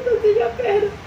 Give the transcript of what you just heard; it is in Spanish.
entonces yo creo.